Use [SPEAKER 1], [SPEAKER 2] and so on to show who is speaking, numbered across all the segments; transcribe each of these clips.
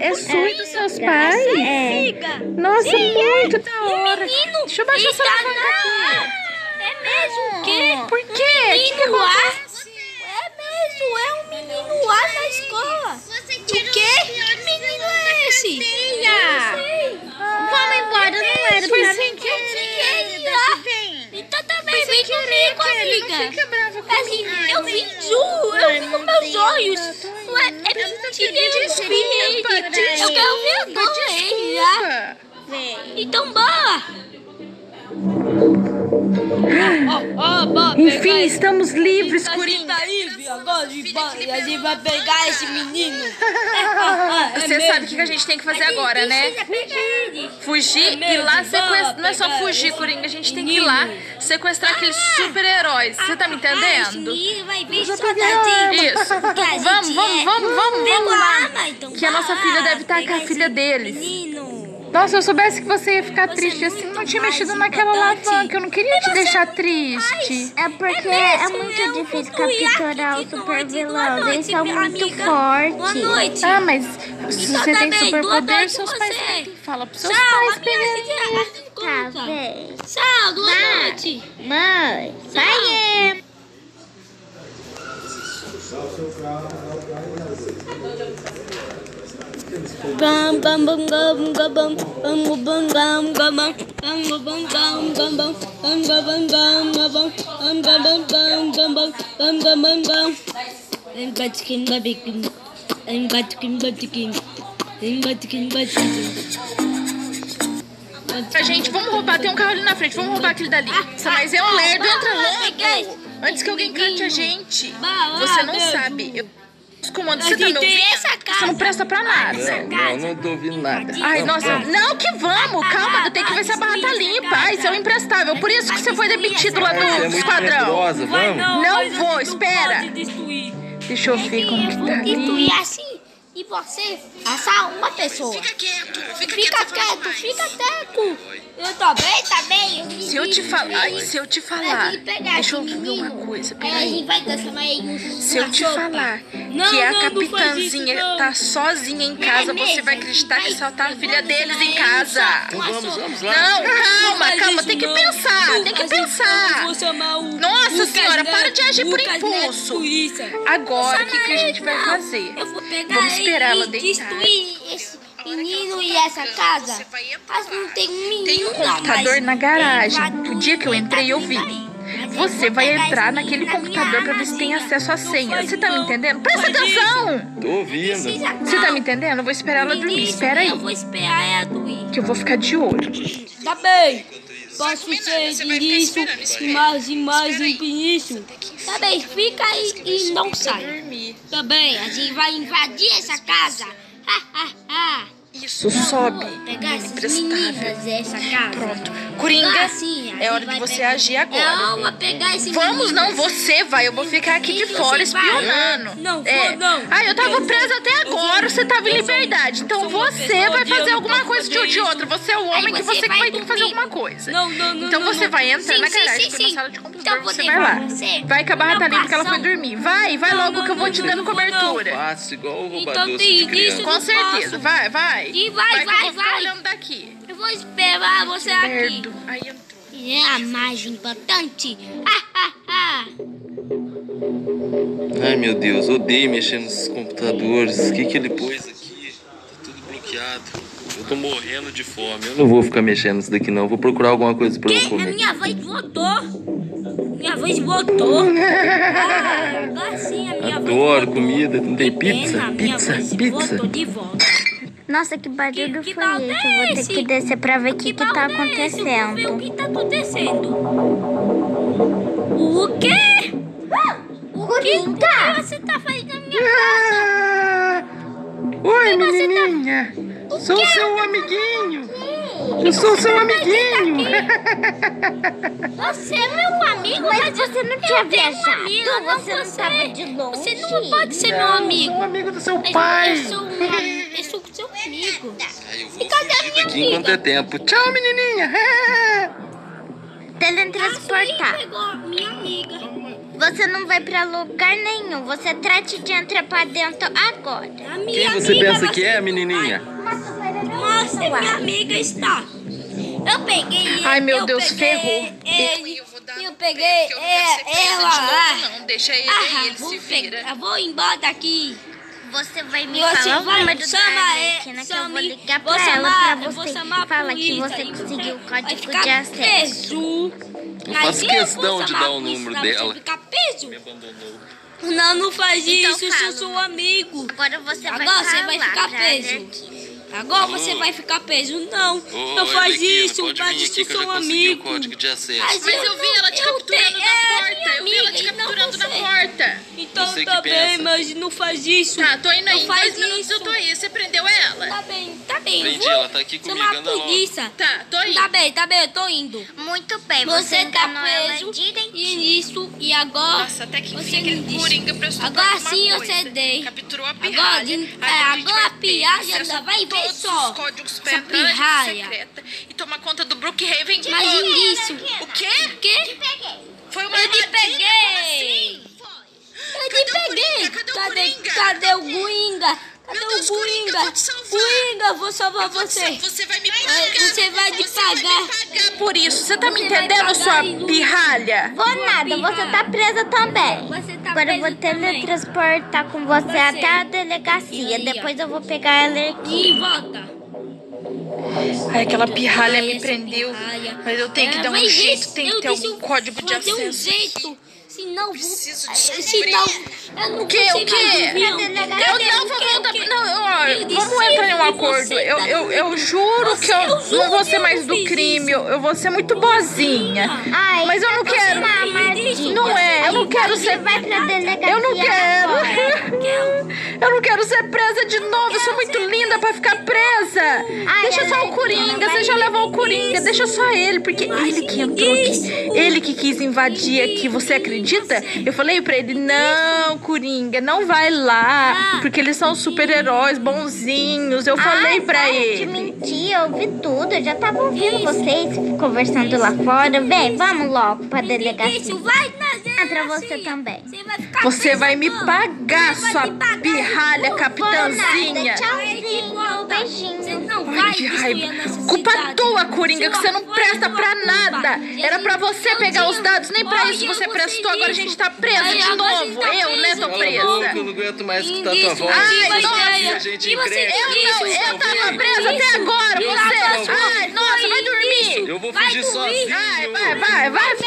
[SPEAKER 1] É sua e dos seus pais?
[SPEAKER 2] Amiga.
[SPEAKER 1] Nossa, muito da
[SPEAKER 2] O
[SPEAKER 1] hora.
[SPEAKER 2] menino
[SPEAKER 1] Deixa eu baixar essa câmera
[SPEAKER 2] na-
[SPEAKER 1] aqui.
[SPEAKER 2] É mesmo o quê?
[SPEAKER 1] Por quê? O que que
[SPEAKER 2] Menino lá? É mesmo, é um menino lá na escola.
[SPEAKER 3] Você
[SPEAKER 2] O quê? Que menino é esse? Não sei.
[SPEAKER 3] Vamos embora, não era
[SPEAKER 1] Foi
[SPEAKER 3] pra
[SPEAKER 1] sem
[SPEAKER 3] mim.
[SPEAKER 2] querer. Então também vem comigo, amiga.
[SPEAKER 1] Não fica brava
[SPEAKER 2] Assim,
[SPEAKER 1] comigo.
[SPEAKER 2] eu vi juro, eu vi com meus olhos. É, é não é pintinho
[SPEAKER 1] de
[SPEAKER 2] espírito.
[SPEAKER 1] Eu
[SPEAKER 2] quero ver agora, hein? Então,
[SPEAKER 1] bora!
[SPEAKER 2] Então bora.
[SPEAKER 1] Enfim, estamos livres, Coringa.
[SPEAKER 2] Agora a gente vai- a gente vai pegar esse menino.
[SPEAKER 1] Você sabe o que a gente tem que fazer agora, né? Fugir e lá sequestrar. Não é só fugir, Coringa. A gente tem que ir lá sequestrar aqueles super-heróis. Você tá me entendendo?
[SPEAKER 2] vai vir
[SPEAKER 1] Já
[SPEAKER 2] soldadinho.
[SPEAKER 1] peguei a- Isso.
[SPEAKER 2] Gente
[SPEAKER 1] Vamos, vamos,
[SPEAKER 2] é-
[SPEAKER 1] vamos, vamos, vamos lá.
[SPEAKER 2] Então
[SPEAKER 1] Que a nossa filha deve estar com a filha
[SPEAKER 2] esse
[SPEAKER 1] deles. Nossa, eu soubesse que você ia ficar
[SPEAKER 2] você
[SPEAKER 1] triste
[SPEAKER 2] é
[SPEAKER 1] assim, não tinha mexido naquela alavanca. Eu não queria te deixar triste.
[SPEAKER 3] É porque
[SPEAKER 2] é,
[SPEAKER 3] é muito difícil capturar o super vilão. Eles são muito
[SPEAKER 2] amiga.
[SPEAKER 3] fortes.
[SPEAKER 1] Ah, mas se você tem super
[SPEAKER 2] poder,
[SPEAKER 1] seus pais têm. Fala pros seus
[SPEAKER 2] Tchau,
[SPEAKER 1] pais pegarem.
[SPEAKER 3] Tá bem.
[SPEAKER 2] Tchau, boa
[SPEAKER 3] Mãe.
[SPEAKER 2] noite.
[SPEAKER 3] Mãe,
[SPEAKER 2] Tchau, tchau, o Tchau, tchau, dá o tchau, e
[SPEAKER 1] a gente, vamos roubar, tem um carro ali na frente, vamos roubar aquele dali. Nossa, mas é um lerdo, entra logo. Antes que alguém cante a gente. Você não sabe. Eu... Comando, você tá me ouvindo? Você não presta pra nada.
[SPEAKER 4] Não, não, não tô ouvindo nada.
[SPEAKER 1] Ai,
[SPEAKER 4] Não,
[SPEAKER 1] nossa,
[SPEAKER 4] não.
[SPEAKER 1] não que vamos, calma, tenho que ver se a barra tá limpa. Ai, isso é um imprestável, por isso que você foi demitido lá
[SPEAKER 4] é
[SPEAKER 1] do
[SPEAKER 4] muito
[SPEAKER 1] esquadrão. Não vou, espera. Deixa eu ver como que tá
[SPEAKER 2] assim e você passar uma pessoa.
[SPEAKER 1] Fica quieto, fica,
[SPEAKER 2] fica quieto, quieto fica quieto. Eu também, bem
[SPEAKER 1] Se eu te falar, se eu te falar, deixa eu ver uma coisa, peraí. Se eu te falar que a capitãzinha tá sozinha em casa, você vai acreditar que só tá a filha deles em casa.
[SPEAKER 4] Vamos, vamos lá.
[SPEAKER 1] Não, calma, calma, tem que pensar, tem que pensar. Nossa senhora, para de agir por impulso. Agora, o que, que a gente vai fazer? Vamos esperar
[SPEAKER 2] ele
[SPEAKER 1] ela
[SPEAKER 2] e
[SPEAKER 1] deitar.
[SPEAKER 2] destruir esse menino e essa casa.
[SPEAKER 1] Você vai entrar
[SPEAKER 2] Mas não tem um menino
[SPEAKER 1] Tem um computador na garagem.
[SPEAKER 2] tem
[SPEAKER 1] O dia que eu entrei, eu vi. Você vai entrar naquele computador pra ver se tem acesso à senha. Você tá me entendendo? Presta atenção!
[SPEAKER 4] Tô ouvindo.
[SPEAKER 1] Você tá me entendendo? Eu vou esperar ela dormir. Espera aí.
[SPEAKER 2] Eu vou esperar ela dormir.
[SPEAKER 1] Que eu vou ficar de olho.
[SPEAKER 2] Tá bem. Posso ser início e
[SPEAKER 1] aí.
[SPEAKER 2] mais e mais
[SPEAKER 1] aí.
[SPEAKER 2] início. Tá bem, fica aí e não sai. Bem, a gente vai invadir essa casa. Ha, ha, ha.
[SPEAKER 1] Isso, sobe.
[SPEAKER 2] Pegar essas meninas dessa casa.
[SPEAKER 1] Pronto. Coringa,
[SPEAKER 2] Ah, sim,
[SPEAKER 1] é hora de você
[SPEAKER 2] pegar-
[SPEAKER 1] agir agora.
[SPEAKER 2] Não, vou pegar esse
[SPEAKER 1] Vamos,
[SPEAKER 2] menino.
[SPEAKER 1] não, você vai. Eu vou ficar aqui de fora espionando.
[SPEAKER 2] Não,
[SPEAKER 1] é.
[SPEAKER 2] não.
[SPEAKER 1] Ah, eu tava presa até agora, você tava em liberdade. Então você vai fazer alguma coisa de, de outra. Você é o homem que
[SPEAKER 2] você vai
[SPEAKER 1] ter que fazer alguma coisa.
[SPEAKER 2] Não, não, não,
[SPEAKER 1] Então
[SPEAKER 2] não,
[SPEAKER 1] você vai entrar na garagem, na sala de computador,
[SPEAKER 2] Então
[SPEAKER 1] você vai lá. Vai que a barra tá limpa que ela foi dormir. Vai, vai logo que eu vou te dando cobertura.
[SPEAKER 4] Fácil, igual o
[SPEAKER 2] Então
[SPEAKER 4] roubador
[SPEAKER 2] tem
[SPEAKER 4] de
[SPEAKER 2] isso.
[SPEAKER 4] criança.
[SPEAKER 1] Com certeza, vai, vai.
[SPEAKER 2] E vai, vai, vai.
[SPEAKER 1] olhando daqui.
[SPEAKER 2] Eu vou esperar você aqui.
[SPEAKER 1] Aí entrou.
[SPEAKER 2] E é a mais importante.
[SPEAKER 4] Ai meu Deus, odeio mexer nos computadores. O que, que ele pôs aqui? Tá tudo bloqueado. Eu tô morrendo de fome. Eu não vou ficar mexendo nisso daqui não. Vou procurar alguma coisa pra eu
[SPEAKER 2] Que? A
[SPEAKER 4] comer.
[SPEAKER 2] minha voz voltou. Minha voz voltou. Ah, agora sim, a minha voz
[SPEAKER 4] Adoro
[SPEAKER 2] voltou.
[SPEAKER 4] comida. Não tem pizza?
[SPEAKER 2] pena, a minha
[SPEAKER 4] Pizza?
[SPEAKER 2] voz
[SPEAKER 4] Pizza?
[SPEAKER 2] voltou de volta.
[SPEAKER 3] Nossa, que barulho
[SPEAKER 2] Que- que
[SPEAKER 3] foi esse?
[SPEAKER 2] é
[SPEAKER 3] Eu vou ter
[SPEAKER 2] esse?
[SPEAKER 3] que descer pra ver o que, que, tá
[SPEAKER 2] barulho é ver o
[SPEAKER 3] acontecendo.
[SPEAKER 2] que tá acontecendo. O quê? O que, que você tá fazendo na minha casa?
[SPEAKER 1] Ah, oi,
[SPEAKER 2] você tá-
[SPEAKER 1] menininha. Sou seu amiguinho. Eu sou seu amiguinho.
[SPEAKER 2] Você é meu amigo, mas,
[SPEAKER 3] você não tinha viajado,
[SPEAKER 2] amiga,
[SPEAKER 3] você não tava de longe.
[SPEAKER 2] Você não pode ser meu
[SPEAKER 1] Não,
[SPEAKER 2] amigo.
[SPEAKER 1] Sou amigo do seu
[SPEAKER 2] Eu-
[SPEAKER 1] pai.
[SPEAKER 2] Eu sou, um, am- eu sou seu amigo.
[SPEAKER 4] Ai, eu vou
[SPEAKER 2] E cadê a
[SPEAKER 4] fugir
[SPEAKER 2] minha
[SPEAKER 4] daqui enquanto é tempo.
[SPEAKER 1] Tchau, menininha.
[SPEAKER 3] Teletransportar.
[SPEAKER 2] amiga.
[SPEAKER 3] Você não vai pra lugar nenhum. Você trate de entrar pra dentro agora.
[SPEAKER 2] A minha
[SPEAKER 4] Quem você
[SPEAKER 2] amiga
[SPEAKER 4] pensa que é, menininha?
[SPEAKER 2] Mostra, minha amiga está. Eu peguei.
[SPEAKER 1] Ai, meu
[SPEAKER 2] eu
[SPEAKER 1] Deus,
[SPEAKER 2] peguei
[SPEAKER 1] ferrou.
[SPEAKER 2] Ele,
[SPEAKER 1] Eu vou dar
[SPEAKER 2] eu peguei
[SPEAKER 1] eu não quero ser
[SPEAKER 2] é,
[SPEAKER 1] presa de
[SPEAKER 2] ela
[SPEAKER 1] novo. Não, deixa ele
[SPEAKER 2] Ah,
[SPEAKER 1] aí, ele
[SPEAKER 2] vou
[SPEAKER 1] se
[SPEAKER 2] pegar-
[SPEAKER 1] vira.
[SPEAKER 2] eu vou embora daqui.
[SPEAKER 3] Você vai me
[SPEAKER 2] Você
[SPEAKER 3] falar
[SPEAKER 2] vai
[SPEAKER 3] o número
[SPEAKER 2] chamar
[SPEAKER 3] da
[SPEAKER 2] é-
[SPEAKER 3] Arlequina que eu vou ligar
[SPEAKER 2] vou
[SPEAKER 3] pra ela
[SPEAKER 2] chamar-
[SPEAKER 3] pra
[SPEAKER 2] eu vou
[SPEAKER 3] você
[SPEAKER 2] chamar a
[SPEAKER 3] falar que você
[SPEAKER 2] e
[SPEAKER 3] conseguiu o
[SPEAKER 2] vai
[SPEAKER 3] código de acesso.
[SPEAKER 4] Eu faço
[SPEAKER 2] Aí
[SPEAKER 4] questão de dar o número
[SPEAKER 2] você
[SPEAKER 4] dela.
[SPEAKER 2] ficar preso.
[SPEAKER 4] Me abandonou.
[SPEAKER 2] Não, não faz
[SPEAKER 3] Então
[SPEAKER 2] isso, eu
[SPEAKER 3] fala,
[SPEAKER 2] sou seu amigo.
[SPEAKER 3] Agora você vai
[SPEAKER 2] Agora você
[SPEAKER 3] falar
[SPEAKER 2] vai ficar preso. Agora
[SPEAKER 4] Alô?
[SPEAKER 2] você vai ficar preso. Não,
[SPEAKER 4] Ô,
[SPEAKER 2] não faz
[SPEAKER 4] Arlequina,
[SPEAKER 2] isso,
[SPEAKER 4] pode
[SPEAKER 2] faz isso,
[SPEAKER 4] eu
[SPEAKER 2] um
[SPEAKER 4] o
[SPEAKER 2] amigo.
[SPEAKER 4] código de acesso.
[SPEAKER 1] Mas eu vi ela te
[SPEAKER 2] eu
[SPEAKER 1] capturando na
[SPEAKER 2] é
[SPEAKER 1] porta. Eu vi ela te
[SPEAKER 2] e não
[SPEAKER 1] capturando na
[SPEAKER 2] você.
[SPEAKER 1] porta.
[SPEAKER 2] Então
[SPEAKER 4] Você
[SPEAKER 2] tá bem,
[SPEAKER 4] pensa.
[SPEAKER 2] mas não faz isso.
[SPEAKER 1] Tá, tô indo aí.
[SPEAKER 2] Não faz
[SPEAKER 1] dois minutos
[SPEAKER 2] isso.
[SPEAKER 1] eu tô aí. Você prendeu ela?
[SPEAKER 2] Tá bem, tá bem.
[SPEAKER 4] Prendi,
[SPEAKER 2] vou
[SPEAKER 4] ela tá aqui comigo,
[SPEAKER 2] chamar a
[SPEAKER 4] anda logo.
[SPEAKER 2] polícia.
[SPEAKER 1] Tá, tô aí.
[SPEAKER 2] Tá bem, tá bem, eu tô indo.
[SPEAKER 3] Muito bem, você,
[SPEAKER 2] Você tá preso e isso, e agora...
[SPEAKER 1] Nossa, até que
[SPEAKER 2] você
[SPEAKER 1] enfim aquele. Coringa prestou
[SPEAKER 2] Agora sim eu cedei.
[SPEAKER 1] Capturou a
[SPEAKER 2] Agora,
[SPEAKER 1] pirralha.
[SPEAKER 2] de-
[SPEAKER 1] Aí
[SPEAKER 2] é, agora
[SPEAKER 1] vai
[SPEAKER 2] a pirralha ainda vai ver só.
[SPEAKER 1] os códigos
[SPEAKER 2] pirralha.
[SPEAKER 1] secreta e tomar conta do Brookhaven.
[SPEAKER 2] Mas isso...
[SPEAKER 1] O quê?
[SPEAKER 2] O quê?
[SPEAKER 1] Foi uma
[SPEAKER 2] Eu te peguei!
[SPEAKER 1] assim?
[SPEAKER 2] Eu
[SPEAKER 1] Cadê
[SPEAKER 2] te
[SPEAKER 1] o
[SPEAKER 2] peguei!
[SPEAKER 1] Coringa? Cadê o
[SPEAKER 2] Cadê, o Coringa? Cadê o
[SPEAKER 1] Deus, Coringa, eu
[SPEAKER 2] Coringa?
[SPEAKER 1] vou te salvar.
[SPEAKER 2] Vou você.
[SPEAKER 1] Você vai me pagar.
[SPEAKER 2] Você vai me
[SPEAKER 1] Você vai me
[SPEAKER 2] pagar.
[SPEAKER 1] pagar por isso. Você tá me
[SPEAKER 2] Você vai
[SPEAKER 1] entendendo, sua
[SPEAKER 2] e
[SPEAKER 1] pirralha?
[SPEAKER 3] Vou nada, você tá presa também.
[SPEAKER 2] Você tá
[SPEAKER 3] Agora eu vou teletransportar com você,
[SPEAKER 2] Você.
[SPEAKER 3] até a delegacia.
[SPEAKER 2] Ia.
[SPEAKER 3] Depois eu vou pegar a Arlequina.
[SPEAKER 2] E volta.
[SPEAKER 1] Ai, aquela pirralha me prendeu. Mas eu tenho que
[SPEAKER 2] É,
[SPEAKER 1] dar um jeito, tem que ter algum
[SPEAKER 2] eu
[SPEAKER 1] código de
[SPEAKER 2] fazer um
[SPEAKER 1] acesso.
[SPEAKER 2] jeito. Senão vou...
[SPEAKER 1] Preciso
[SPEAKER 2] eh,
[SPEAKER 1] descobrir.
[SPEAKER 2] Senão eu não
[SPEAKER 1] O quê?
[SPEAKER 2] vou
[SPEAKER 1] O.
[SPEAKER 3] Cadê
[SPEAKER 1] Eu não vou voltar. Não, ó, vamos entrar em um
[SPEAKER 2] que
[SPEAKER 1] acordo. Eu, eu, eu juro
[SPEAKER 2] Você-
[SPEAKER 1] que eu
[SPEAKER 2] eu
[SPEAKER 1] não vou
[SPEAKER 2] que
[SPEAKER 1] ser mais
[SPEAKER 2] não
[SPEAKER 1] do crime.
[SPEAKER 2] isso.
[SPEAKER 1] Eu, eu vou ser muito boazinha.
[SPEAKER 3] Ai,
[SPEAKER 1] Mas eu não
[SPEAKER 3] tá
[SPEAKER 1] quero. Não é, eu não quero
[SPEAKER 3] Você
[SPEAKER 1] ser.
[SPEAKER 3] vai pra delegacia
[SPEAKER 1] Eu não quero. Eu não quero ser presa de novo. Eu sou muito linda pra ficar presa.
[SPEAKER 3] Ai,
[SPEAKER 1] Deixa só o Coringa. Você já levou o Coringa. Deixa só ele, porque ele que entrou aqui. Ele que quis invadir aqui. Você acredita? Eu falei pra ele: não, Coringa, não vai lá. Porque eles são super-heróis, bonzinhos. Eu falei
[SPEAKER 3] Ai,
[SPEAKER 1] pra
[SPEAKER 3] para de
[SPEAKER 1] ele.
[SPEAKER 3] mentir, eu ouvi tudo. Eu já tava ouvindo vocês conversando lá fora. Vem, vamos logo pra delegacia.
[SPEAKER 2] Isso, vai na
[SPEAKER 3] pra você também.
[SPEAKER 2] Você vai,
[SPEAKER 1] você vai me pagar,
[SPEAKER 2] você
[SPEAKER 1] sua
[SPEAKER 2] pagar
[SPEAKER 1] pirralha, capitãzinha.
[SPEAKER 3] Tchauzinho, beijinho.
[SPEAKER 1] Ai, que raiva. Culpa tua, Coringa, que você não presta pra nada. Era pra você pegar os dados, nem pra isso você prestou. Agora a gente tá
[SPEAKER 2] preso
[SPEAKER 1] de novo. Eu, né, tô presa.
[SPEAKER 4] Eu não aguento mais escutar tua voz.
[SPEAKER 1] Ai, nossa. Eu, não, eu tava presa até agora, você.
[SPEAKER 4] Ah, vou
[SPEAKER 2] Vai
[SPEAKER 4] fugir
[SPEAKER 2] dormir.
[SPEAKER 4] sozinho.
[SPEAKER 1] Ai, vai, vai, vai.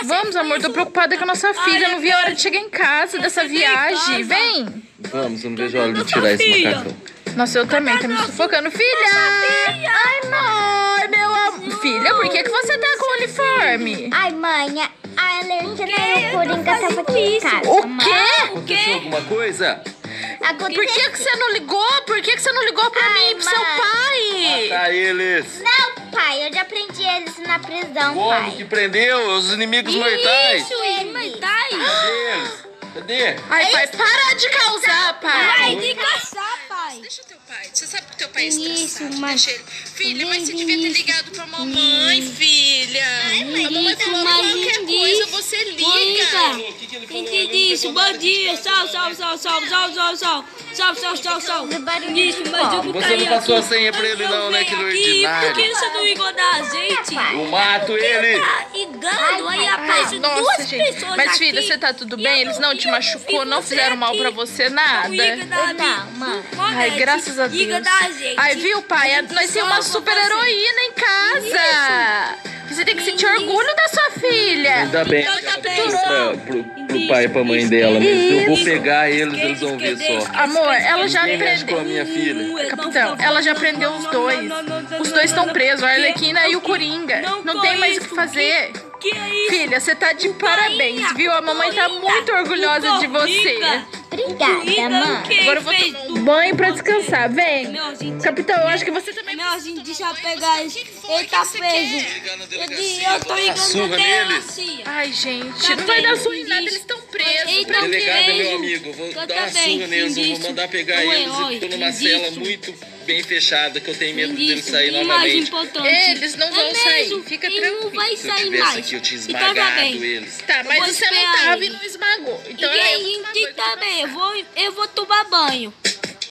[SPEAKER 2] Você
[SPEAKER 1] Vamos, amor, tô preocupada com a nossa filha. Não vi a hora de chegar em casa dessa
[SPEAKER 2] em
[SPEAKER 1] viagem. Vem.
[SPEAKER 4] Vamos, eu não vejo a hora de tirar esse
[SPEAKER 2] filha.
[SPEAKER 4] macacão.
[SPEAKER 1] Nossa, eu também, tá me sufocando. Filha! Ai, mãe, meu amor. Filha, por que, que você tá com o uniforme?
[SPEAKER 3] Ai, mãe, a Alertina e o Coringa tava aqui em casa.
[SPEAKER 1] O quê?
[SPEAKER 4] Aconteceu alguma coisa?
[SPEAKER 3] Aconteceu-
[SPEAKER 1] Por que, que você não ligou? Por que, que você não ligou pra
[SPEAKER 3] Ai,
[SPEAKER 1] mim e pro seu pai?
[SPEAKER 4] Tá eles.
[SPEAKER 3] Não, pai, eu já prendi eles na prisão,
[SPEAKER 4] Como
[SPEAKER 3] pai.
[SPEAKER 4] que prendeu os inimigos mortais?
[SPEAKER 2] Isso, isso, mortais.
[SPEAKER 4] Cadê eles? Cadê?
[SPEAKER 1] Ai, pai, para de causar, pai.
[SPEAKER 2] Vai de caçar, pai.
[SPEAKER 1] Deixa teu pai. Você sabe que teu pai é
[SPEAKER 2] Isso,
[SPEAKER 1] estressado.
[SPEAKER 2] mas-
[SPEAKER 1] Deixa ele. Filha, mas você devia ter ligado pra mamãe, filha. a mamãe
[SPEAKER 2] isso,
[SPEAKER 1] falou
[SPEAKER 2] mas
[SPEAKER 1] qualquer coisa, você liga.
[SPEAKER 2] Coringa.
[SPEAKER 4] O que, que ele
[SPEAKER 2] Quem
[SPEAKER 4] falou?
[SPEAKER 2] que
[SPEAKER 4] Eu não
[SPEAKER 2] disse?
[SPEAKER 4] pegou
[SPEAKER 2] Bom dia, salve, salve, salve, salve, salve, salve, salve, salve, salve, salve, salve.
[SPEAKER 3] barulho
[SPEAKER 2] Isso, mas eu não
[SPEAKER 4] Você não passou a senha pra ele não, né, aquele
[SPEAKER 2] aqui,
[SPEAKER 4] ordinário.
[SPEAKER 2] Por que você não ligou da gente?
[SPEAKER 4] Eu mato ele.
[SPEAKER 2] Tá ligando, aí
[SPEAKER 1] Nossa,
[SPEAKER 2] duas pessoas
[SPEAKER 1] Mas, filha, você tá tudo bem? Eles não te machucou, não fizeram mal pra você, nada?
[SPEAKER 3] Não, mãe.
[SPEAKER 1] Ai, graças a Deus.
[SPEAKER 2] da gente.
[SPEAKER 1] Ai, viu, pai?
[SPEAKER 2] Gente
[SPEAKER 1] Nós temos uma super heroína em casa. Você tem que sentir orgulho da sua filha.
[SPEAKER 4] Ainda bem que
[SPEAKER 2] Então tá
[SPEAKER 4] pra, pro, pro pai e pra mãe dela, mas eu vou pegar eles, eles vão ver só.
[SPEAKER 1] Amor, ela já
[SPEAKER 4] mexe com a
[SPEAKER 1] prendeu.
[SPEAKER 4] minha filha.
[SPEAKER 1] Capitão, ela já prendeu os dois. Os dois estão presos, a Arlequina e o Coringa. Não tem mais o que fazer.
[SPEAKER 2] Que é isso?
[SPEAKER 1] Filha, você tá de parabéns, viu? A mamãe tá muito orgulhosa de você.
[SPEAKER 3] Obrigada, mãe.
[SPEAKER 1] Agora eu vou tomar um banho pra descansar. Vem.
[SPEAKER 2] Melhorzinho,
[SPEAKER 1] Capitão, eu acho que você também
[SPEAKER 2] Melhorzinho, deixa eu pegar ele. Ele tá preso.
[SPEAKER 4] Na
[SPEAKER 2] Eu, eu tô ligando
[SPEAKER 4] neles.
[SPEAKER 2] delegacia.
[SPEAKER 1] Ai, gente,
[SPEAKER 2] Tá
[SPEAKER 1] não vai dar surra em nada, eles estão presos.
[SPEAKER 2] Eita,
[SPEAKER 1] Pra-
[SPEAKER 4] Delegado, meu amigo, vou
[SPEAKER 2] Eu
[SPEAKER 4] dar uma surra neles, eu vou mandar pegar eles
[SPEAKER 2] herói,
[SPEAKER 4] e tô numa cela muito bem fechada que eu tenho medo dele sair novamente.
[SPEAKER 2] importante.
[SPEAKER 1] Eles não vão
[SPEAKER 2] é
[SPEAKER 1] sair,
[SPEAKER 2] mesmo,
[SPEAKER 1] fica
[SPEAKER 2] ele
[SPEAKER 1] tranquilo.
[SPEAKER 2] não vai
[SPEAKER 4] Se eu
[SPEAKER 2] sair
[SPEAKER 4] tivesse
[SPEAKER 2] mais.
[SPEAKER 4] aqui, eu tinha
[SPEAKER 2] E
[SPEAKER 4] esmagado
[SPEAKER 2] bem.
[SPEAKER 4] eles.
[SPEAKER 1] Tá, mas você não tava
[SPEAKER 2] ele.
[SPEAKER 1] e não esmagou. Então
[SPEAKER 2] e
[SPEAKER 1] é
[SPEAKER 2] aí,
[SPEAKER 1] eu que tomar
[SPEAKER 2] então
[SPEAKER 1] banho
[SPEAKER 2] também, eu vou, eu vou tomar banho.